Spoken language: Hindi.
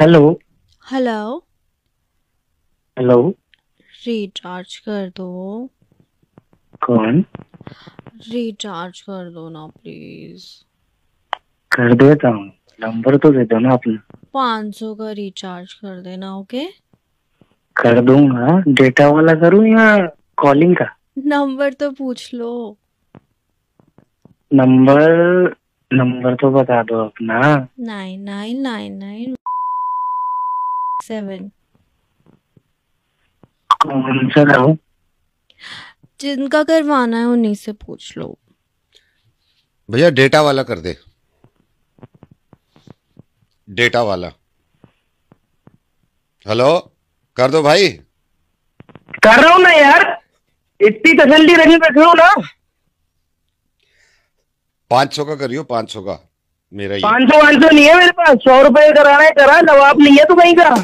हेलो हेलो हेलो रिचार्ज कर दो। कौन? रिचार्ज कर दो ना प्लीज़ कर देता हूँ। नंबर तो दे दो ना अपना। पाँच सौ का रिचार्ज कर देना ओके कर दूँगा। डेटा वाला करूँ या कॉलिंग का? नंबर तो पूछ लो। नंबर नंबर तो बता दो अपना। Nine nine nine nine seven जिनका करवाना है उन्हीं से पूछ लो। भैया डेटा वाला कर दे। डेटा वाला। हेलो कर दो भाई। कर रहा हूँ ना यार। इतनी तसल्ली रखी रख लो ना। पाँच सौ का करियो पाँच सौ का। मेरा पाँच सौ पाँच सौ नहीं है मेरे पास। सौ रुपए कराना है करा जवाब नहीं है तू कहीं का?